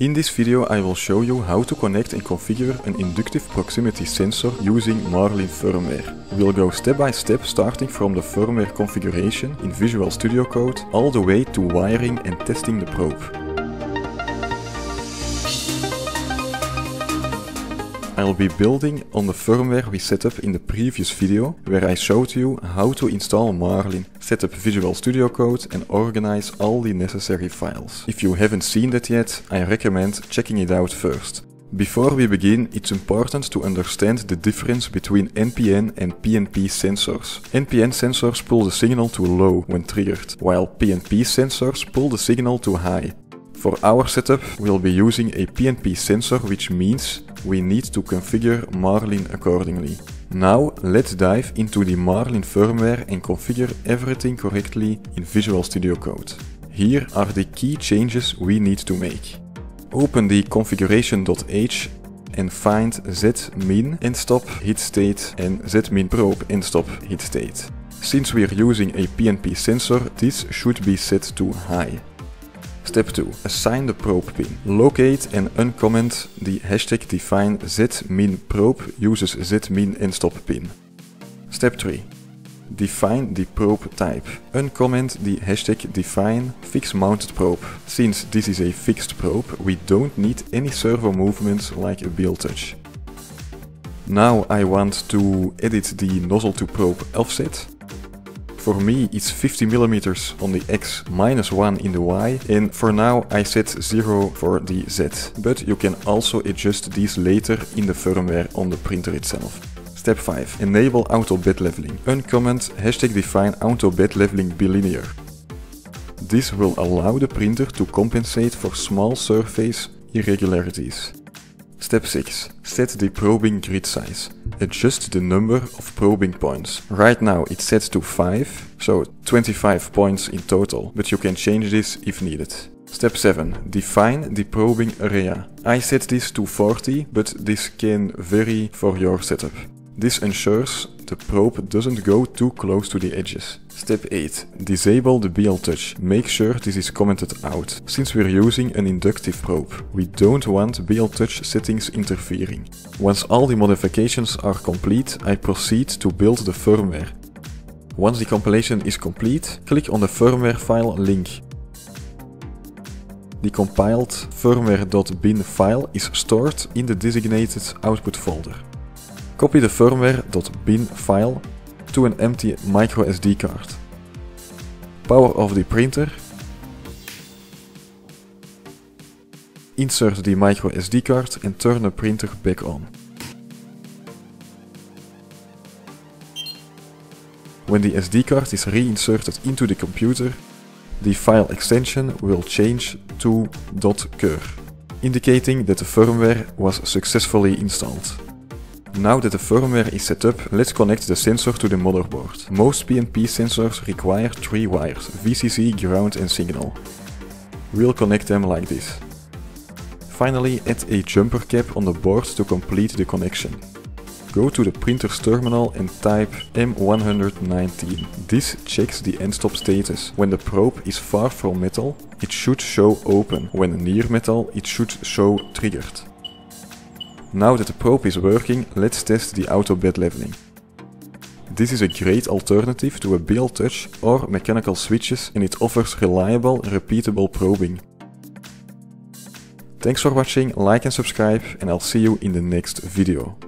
In this video I will show you how to connect and configure an inductive proximity sensor using Marlin firmware. We'll go step by step starting from the firmware configuration in Visual Studio Code all the way to wiring and testing the probe. I'll be building on the firmware we set up in the previous video, where I showed you how to install Marlin, set up Visual Studio Code and organize all the necessary files. If you haven't seen that yet, I recommend checking it out first. Before we begin, it's important to understand the difference between NPN and PNP sensors. NPN sensors pull the signal to low when triggered, while PNP sensors pull the signal to high. For our setup, we'll be using a PNP sensor, which means we need to configure Marlin accordingly. Now let's dive into the Marlin firmware and configure everything correctly in Visual Studio Code. Here are the key changes we need to make. Open the configuration.h and find zmin end stop hit state and zmin probe end stop hit state. Since we are using a PNP sensor, this should be set to high. Step 2. Assign the probe pin. Locate and uncomment the hashtag define zmin probe uses zmin pin. Step 3. Define the probe type. Uncomment the hashtag define fixed mounted probe. Since this is a fixed probe, we don't need any servo movements like a BLTouch. Now I want to edit the nozzle to probe offset for me it's 50 millimeters on the X minus 1 in the Y and for now I set 0 for the Z. But you can also adjust these later in the firmware on the printer itself. Step 5. Enable auto bed leveling. Uncomment hashtag define auto bed leveling bilinear. This will allow the printer to compensate for small surface irregularities. Step 6. Set the probing grid size. Adjust the number of probing points. Right now it's set to 5, so 25 points in total, but you can change this if needed. Step 7. Define the probing area. I set this to 40, but this can vary for your setup. This ensures the probe doesn't go too close to the edges. Step 8. Disable the BLTouch. Make sure this is commented out. Since we're using an inductive probe, we don't want BLTouch settings interfering. Once all the modifications are complete, I proceed to build the firmware. Once the compilation is complete, click on the firmware file link. The compiled firmware.bin file is stored in the designated output folder. Copy the firmware.bin file to an empty microSD card. Power off the printer. Insert the microSD card and turn the printer back on. When the SD card is reinserted into the computer, the file extension will change to .cur, indicating that the firmware was successfully installed. Now that the firmware is set up, let's connect the sensor to the motherboard. Most PNP sensors require three wires, VCC, ground and signal. We'll connect them like this. Finally, add a jumper cap on the board to complete the connection. Go to the printer's terminal and type M119. This checks the end stop status. When the probe is far from metal, it should show open. When near metal, it should show triggered. Now that the probe is working, let's test the auto bed leveling. This is a great alternative to a BL touch or mechanical switches and it offers reliable, repeatable probing. Thanks for watching, like and subscribe and I'll see you in the next video.